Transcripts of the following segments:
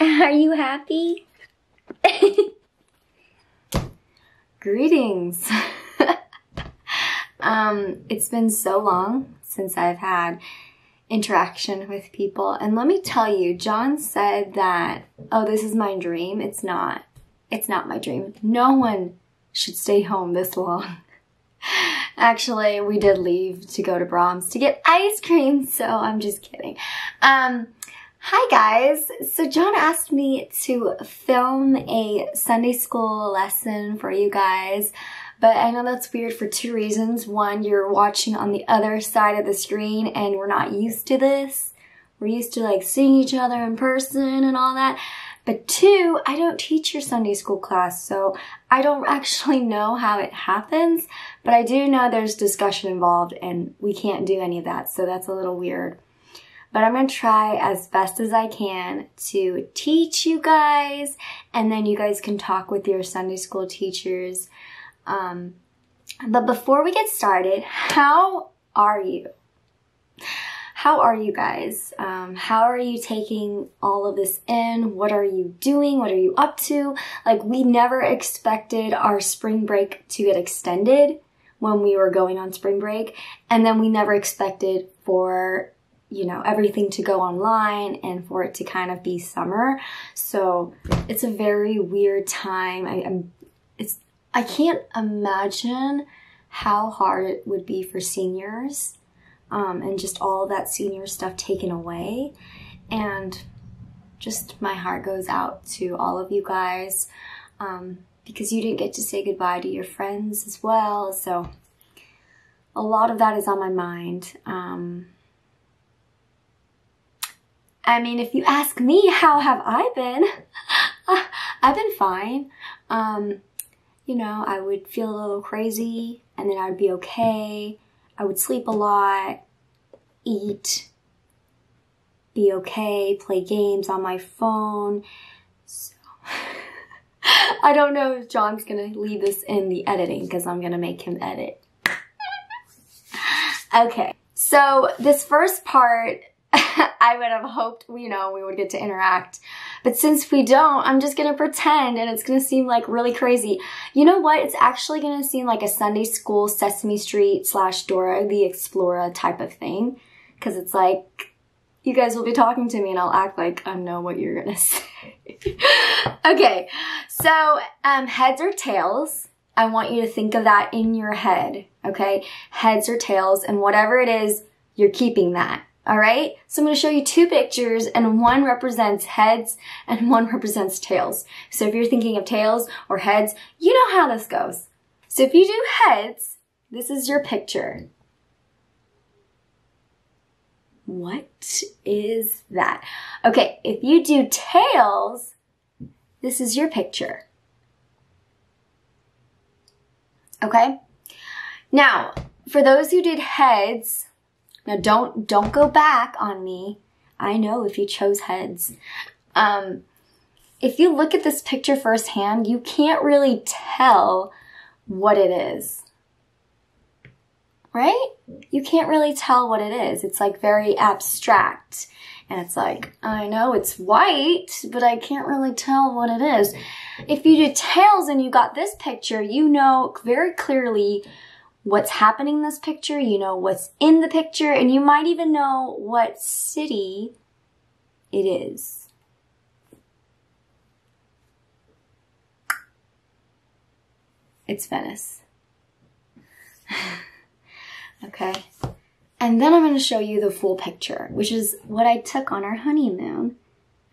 Are you happy? Greetings. um, it's been so long since I've had interaction with people. And let me tell you, John said that, oh, this is my dream. It's not. It's not my dream. No one should stay home this long. Actually, we did leave to go to Braum's to get ice cream, so I'm just kidding. Um, hi guys. So John asked me to film a Sunday school lesson for you guys, but I know that's weird for two reasons. One, you're watching on the other side of the screen and we're not used to this. We're used to like seeing each other in person and all that. But two, I don't teach your Sunday school class, so I don't actually know how it happens, but I do know there's discussion involved and we can't do any of that, so that's a little weird. But I'm to try as best as I can to teach you guys, and then you guys can talk with your Sunday school teachers. Um, but before we get started, how are you? how are you guys? Um, how are you taking all of this in? What are you doing? What are you up to? Like, we never expected our spring break to get extended when we were going on spring break. And then we never expected for, you know, everything to go online and for it to kind of be summer. So it's a very weird time. I, I'm, it's, I can't imagine how hard it would be for seniors um, and just all that senior stuff taken away. And just my heart goes out to all of you guys um, because you didn't get to say goodbye to your friends as well. So a lot of that is on my mind. Um, I mean, if you ask me, how have I been? I've been fine. Um, you know, I would feel a little crazy and then I'd be okay. I would sleep a lot, eat, be okay, play games on my phone. So I don't know if John's gonna leave this in the editing because I'm gonna make him edit. okay, so this first part I would have hoped, you know, we would get to interact. But since we don't, I'm just gonna pretend and it's gonna seem like really crazy. You know what? It's actually gonna seem like a Sunday school Sesame Street slash Dora the Explorer type of thing. Cause it's like, you guys will be talking to me and I'll act like I know what you're gonna say. okay, so um, heads or tails, I want you to think of that in your head, okay? Heads or tails, and whatever it is, you're keeping that. All right. So I'm going to show you two pictures and one represents heads and one represents tails. So if you're thinking of tails or heads, you know how this goes. So if you do heads, this is your picture. What is that? Okay. If you do tails, this is your picture. Okay. Now, for those who did heads, now don't don't go back on me. I know if you chose heads. Um, if you look at this picture firsthand, you can't really tell what it is. Right? You can't really tell what it is. It's like very abstract. And it's like, I know it's white, but I can't really tell what it is. If you do tails and you got this picture, you know very clearly what's happening in this picture, you know what's in the picture, and you might even know what city it is. It's Venice. okay. And then I'm going to show you the full picture, which is what I took on our honeymoon.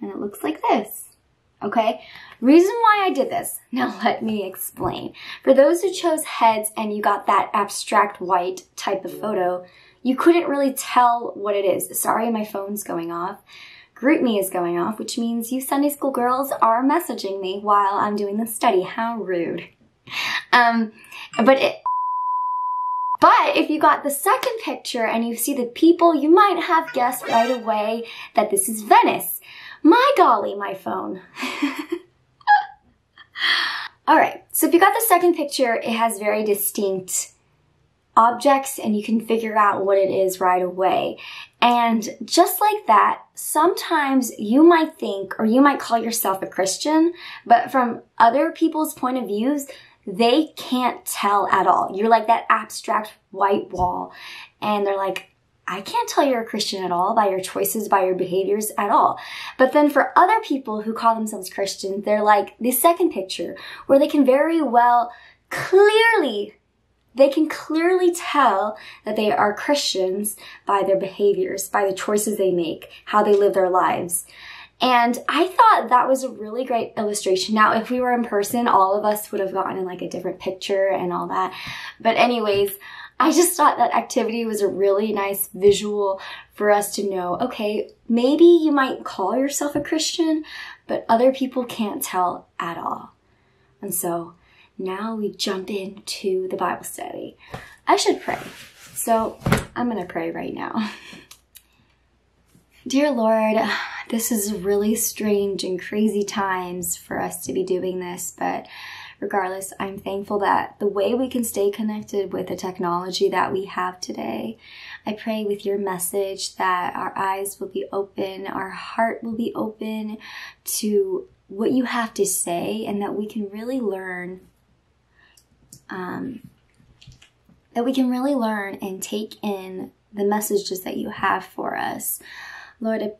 And it looks like this. Okay? Reason why I did this. Now let me explain. For those who chose heads and you got that abstract white type of photo, you couldn't really tell what it is. Sorry, my phone's going off. GroupMe is going off, which means you Sunday school girls are messaging me while I'm doing the study. How rude. Um, but it, but if you got the second picture and you see the people, you might have guessed right away that this is Venice. My golly, my phone. All right, so if you got the second picture, it has very distinct objects and you can figure out what it is right away. And just like that, sometimes you might think or you might call yourself a Christian, but from other people's point of views, they can't tell at all. You're like that abstract white wall. And they're like, I can't tell you're a Christian at all by your choices, by your behaviors at all. But then for other people who call themselves Christian, they're like the second picture where they can very well clearly they can clearly tell that they are Christians by their behaviors, by the choices they make, how they live their lives. And I thought that was a really great illustration. Now, if we were in person, all of us would have gotten in like a different picture and all that. But anyways, I just thought that activity was a really nice visual for us to know, okay, maybe you might call yourself a Christian, but other people can't tell at all. And so now we jump into the Bible study. I should pray. So I'm going to pray right now. Dear Lord, this is really strange and crazy times for us to be doing this, but regardless, I'm thankful that the way we can stay connected with the technology that we have today, I pray with your message that our eyes will be open, our heart will be open to what you have to say, and that we can really learn um, that we can really learn and take in the messages that you have for us. Lord, I,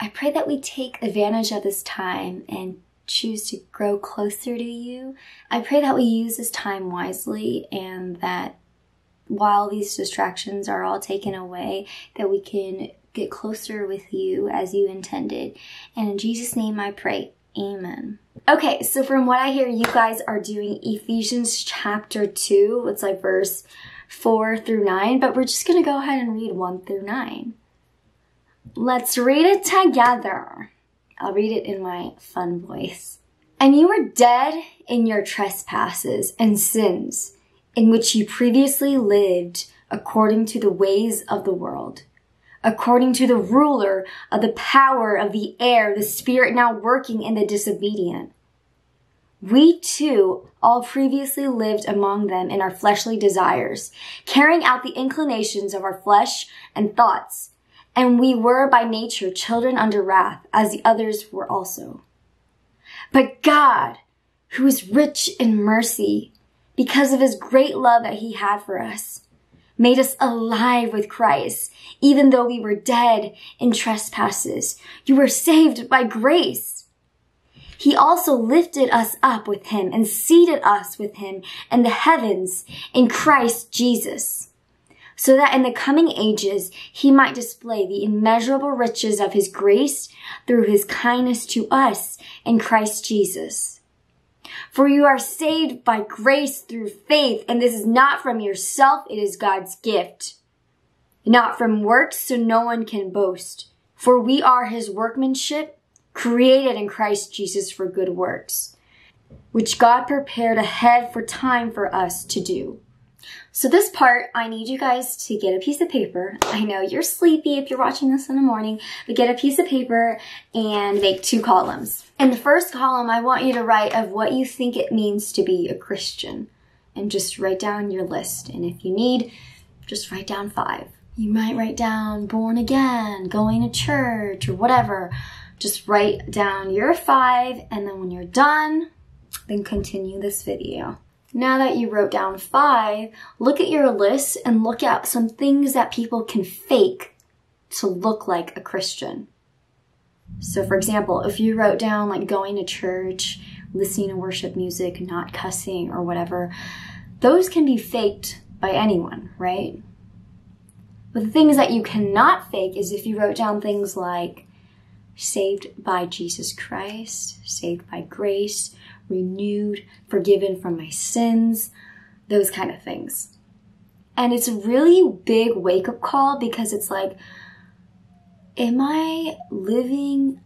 I pray that we take advantage of this time and choose to grow closer to you. I pray that we use this time wisely and that while these distractions are all taken away, that we can get closer with you as you intended. And in Jesus' name I pray. Amen. Okay, so from what I hear, you guys are doing Ephesians chapter 2. It's like verse 4 through 9, but we're just going to go ahead and read 1 through 9. Let's read it together. I'll read it in my fun voice. And you were dead in your trespasses and sins, in which you previously lived according to the ways of the world according to the ruler of the power of the air, the spirit now working in the disobedient. We too all previously lived among them in our fleshly desires, carrying out the inclinations of our flesh and thoughts. And we were by nature children under wrath, as the others were also. But God, who is rich in mercy, because of his great love that he had for us, made us alive with Christ, even though we were dead in trespasses. You were saved by grace. He also lifted us up with him and seated us with him in the heavens in Christ Jesus, so that in the coming ages he might display the immeasurable riches of his grace through his kindness to us in Christ Jesus. For you are saved by grace through faith, and this is not from yourself, it is God's gift. Not from works, so no one can boast. For we are his workmanship, created in Christ Jesus for good works, which God prepared ahead for time for us to do. So this part, I need you guys to get a piece of paper. I know you're sleepy if you're watching this in the morning, but get a piece of paper and make two columns. In the first column, I want you to write of what you think it means to be a Christian and just write down your list. And if you need, just write down five. You might write down born again, going to church, or whatever. Just write down your five, and then when you're done, then continue this video. Now that you wrote down five, look at your list and look at some things that people can fake to look like a Christian. So, for example, if you wrote down like going to church, listening to worship music, not cussing, or whatever, those can be faked by anyone, right? But the things that you cannot fake is if you wrote down things like saved by Jesus Christ, saved by grace, renewed, forgiven from my sins, those kind of things. And it's a really big wake up call because it's like, am I living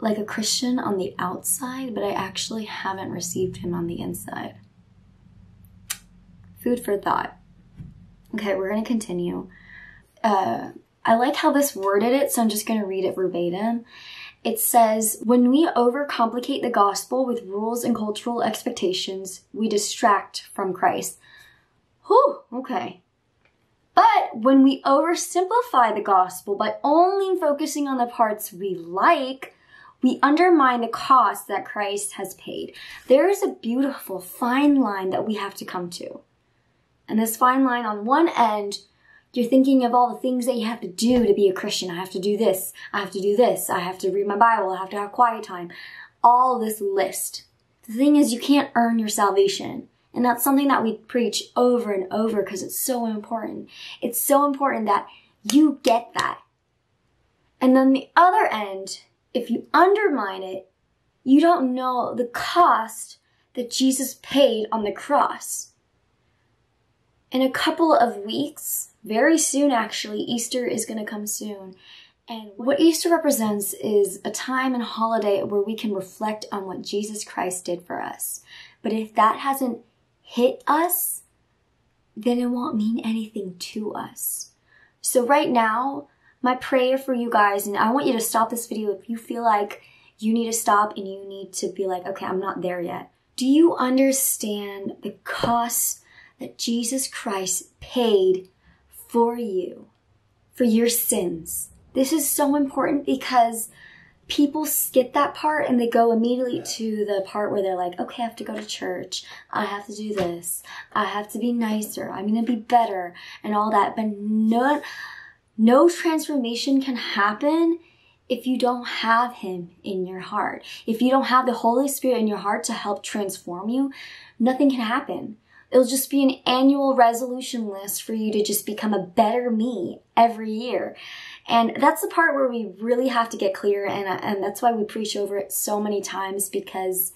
like a Christian on the outside, but I actually haven't received Him on the inside? Food for thought. Okay, we're going to continue. Uh, I like how this worded it, so I'm just going to read it verbatim it says, when we overcomplicate the gospel with rules and cultural expectations, we distract from Christ. Whew, okay. But when we oversimplify the gospel by only focusing on the parts we like, we undermine the cost that Christ has paid. There is a beautiful fine line that we have to come to. And this fine line on one end, you're thinking of all the things that you have to do to be a Christian. I have to do this. I have to do this. I have to read my Bible. I have to have quiet time. All this list. The thing is, you can't earn your salvation. And that's something that we preach over and over because it's so important. It's so important that you get that. And then the other end, if you undermine it, you don't know the cost that Jesus paid on the cross. In a couple of weeks, very soon actually, Easter is going to come soon. And what Easter represents is a time and holiday where we can reflect on what Jesus Christ did for us. But if that hasn't hit us, then it won't mean anything to us. So right now, my prayer for you guys, and I want you to stop this video if you feel like you need to stop and you need to be like, okay, I'm not there yet. Do you understand the cost that Jesus Christ paid for you, for your sins? This is so important because people skip that part and they go immediately to the part where they're like, okay, I have to go to church. I have to do this. I have to be nicer. I'm going to be better and all that. But no, no transformation can happen if you don't have Him in your heart. If you don't have the Holy Spirit in your heart to help transform you, nothing can happen. It'll just be an annual resolution list for you to just become a better me every year. And that's the part where we really have to get clear. And, uh, and that's why we preach over it so many times because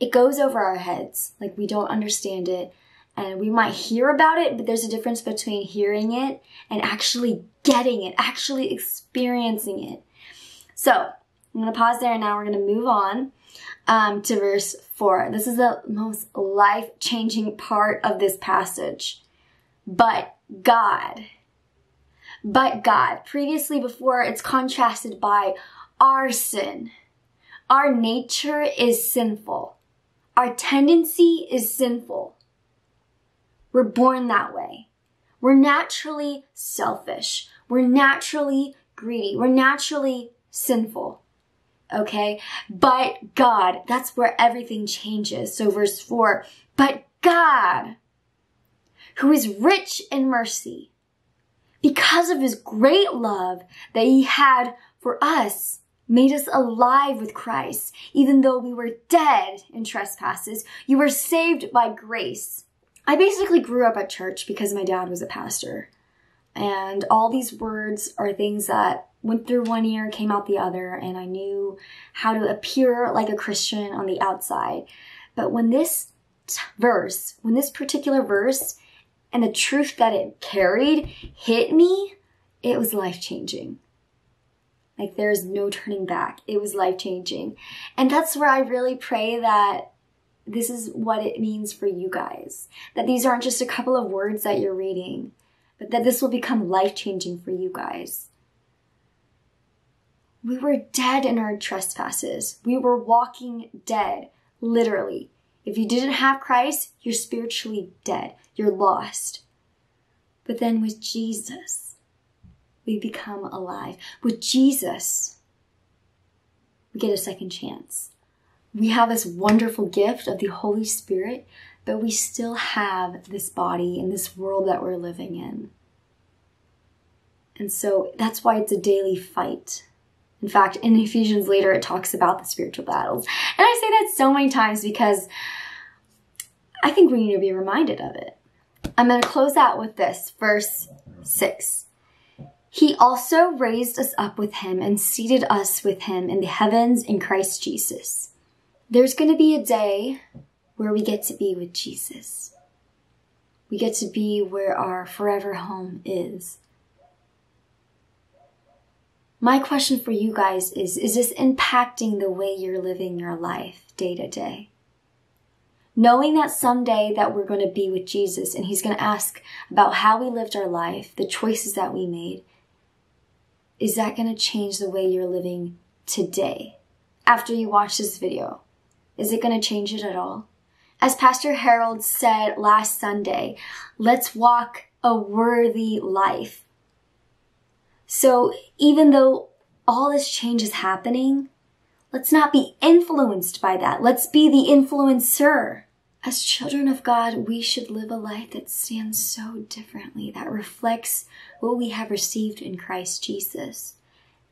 it goes over our heads. Like we don't understand it and we might hear about it, but there's a difference between hearing it and actually getting it, actually experiencing it. So I'm to pause there and now we're to move on um, to verse 4. This is the most life changing part of this passage. But God, but God, previously before it's contrasted by our sin. Our nature is sinful. Our tendency is sinful. We're born that way. We're naturally selfish. We're naturally greedy. We're naturally sinful. Okay? But God, that's where everything changes. So verse four, but God, who is rich in mercy, because of his great love that he had for us, made us alive with Christ. Even though we were dead in trespasses, you were saved by grace. I basically grew up at church because my dad was a pastor. And all these words are things that went through one ear, came out the other, and I knew how to appear like a Christian on the outside. But when this t- verse, when this particular verse and the truth that it carried hit me, it was life changing. Like there's no turning back. It was life changing. And that's where I really pray that this is what it means for you guys. That these aren't just a couple of words that you're reading, but that this will become life changing for you guys. We were dead in our trespasses. We were walking dead, literally. If you didn't have Christ, you're spiritually dead. You're lost. But then with Jesus, we become alive. With Jesus, we get a second chance we have this wonderful gift of the Holy Spirit, but we still have this body in this world that we're living in. And so that's why it's a daily fight. In fact, in Ephesians later, it talks about the spiritual battles. And I say that so many times because I think we need to be reminded of it. I'm going to close out with this, verse 6. He also raised us up with him and seated us with him in the heavens in Christ Jesus there's going to be a day where we get to be with Jesus. We get to be where our forever home is. My question for you guys is Is this impacting the way you're living your life day to day? Knowing that someday that we're going to be with Jesus and he's going to ask about how we lived our life, the choices that we made, is that going to change the way you're living today after you watch this video? Is it going to change it at all? As Pastor Harold said last Sunday, let's walk a worthy life. So even though all this change is happening, let's not be influenced by that. Let's be the influencer. As children of God, we should live a life that stands so differently, that reflects what we have received in Christ Jesus.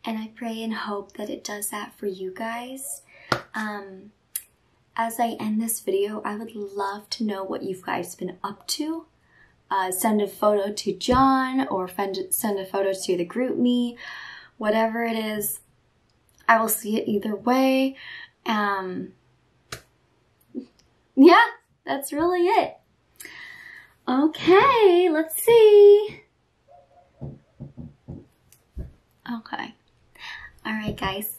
And I pray and hope that it does that for you guys. Um, as I end this video, I would love to know what you guys been up to. Uh, send a photo to John or send a photo to the GroupMe, whatever it is. I will see it either way. Um, yeah, that's really it. Okay, let's see. Okay. All right, guys.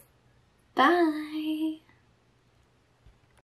Bye.